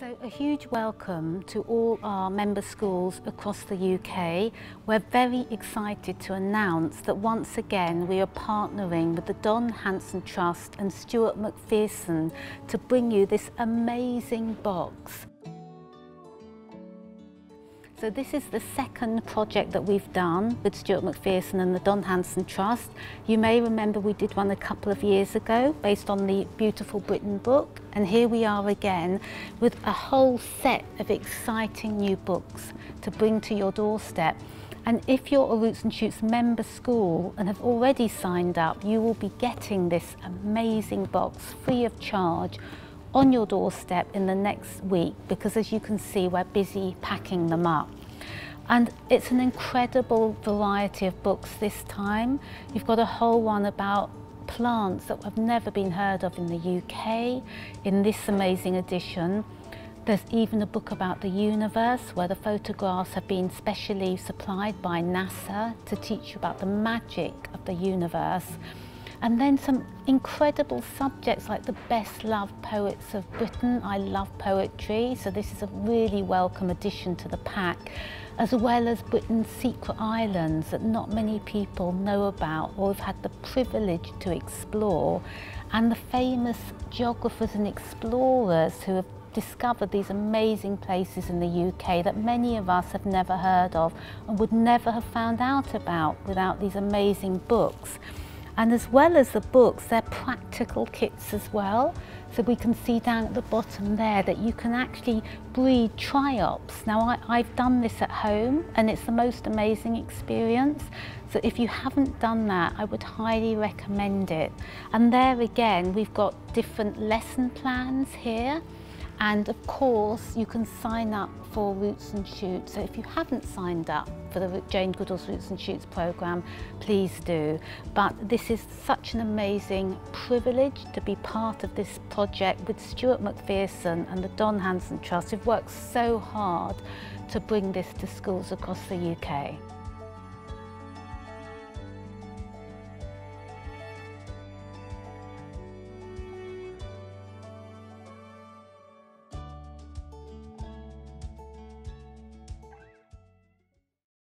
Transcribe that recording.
So a huge welcome to all our member schools across the UK. We're very excited to announce that once again we are partnering with the Don Hanson Trust and Stuart McPherson to bring you this amazing box. So this is the second project that we've done with Stuart McPherson and the Don Hanson Trust. You may remember we did one a couple of years ago based on the Beautiful Britain book and here we are again with a whole set of exciting new books to bring to your doorstep. And if you're a Roots and Shoots member school and have already signed up, you will be getting this amazing box free of charge on your doorstep in the next week because as you can see we're busy packing them up. And it's an incredible variety of books this time. You've got a whole one about plants that have never been heard of in the UK in this amazing edition. There's even a book about the universe where the photographs have been specially supplied by NASA to teach you about the magic of the universe. And then some incredible subjects like the best loved poets of Britain. I love poetry, so this is a really welcome addition to the pack, as well as Britain's secret islands that not many people know about or have had the privilege to explore, and the famous geographers and explorers who have discovered these amazing places in the UK that many of us have never heard of and would never have found out about without these amazing books. And as well as the books, they're practical kits as well. So we can see down at the bottom there that you can actually breed triops. Now I, have done this at home and it's the most amazing experience. So if you haven't done that, I would highly recommend it. And there again, we've got different lesson plans here. And of course, you can sign up for Roots and Shoots. So if you haven't signed up for the Jane Goodall's Roots and Shoots programme, please do. But this is such an amazing privilege to be part of this project with Stuart McPherson and the Don Hanson Trust who've worked so hard to bring this to schools across the UK.